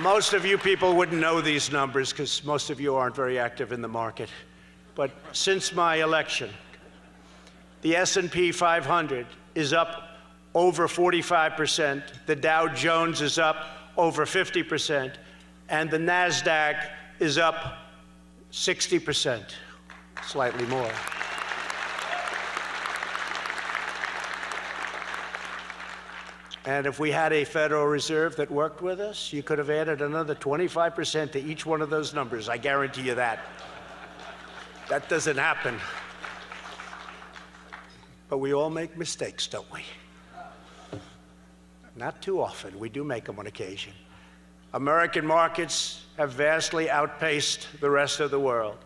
Most of you people wouldn't know these numbers because most of you aren't very active in the market. But since my election, the S&P 500 is up over 45%, the Dow Jones is up over 50%, and the Nasdaq is up 60%, slightly more. And if we had a Federal Reserve that worked with us, you could have added another 25% to each one of those numbers. I guarantee you that. That doesn't happen. But we all make mistakes, don't we? Not too often. We do make them on occasion. American markets have vastly outpaced the rest of the world.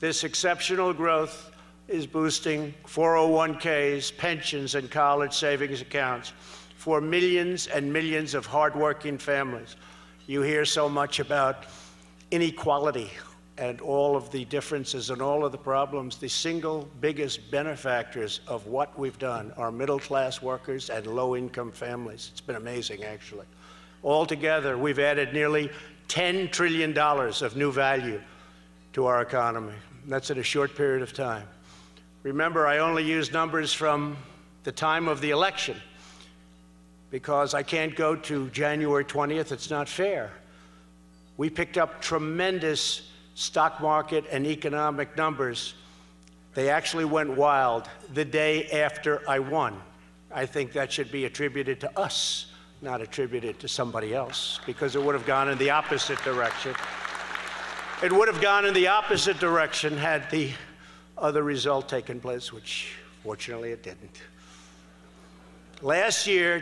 This exceptional growth is boosting 401ks, pensions, and college savings accounts for millions and millions of hardworking families. You hear so much about inequality and all of the differences and all of the problems. The single biggest benefactors of what we've done are middle class workers and low income families. It's been amazing, actually. Altogether, we've added nearly $10 trillion of new value to our economy. That's in a short period of time. Remember, I only use numbers from the time of the election because I can't go to January 20th. It's not fair. We picked up tremendous stock market and economic numbers. They actually went wild the day after I won. I think that should be attributed to us, not attributed to somebody else, because it would have gone in the opposite direction. It would have gone in the opposite direction had the other result taken place, which fortunately it didn't. Last year,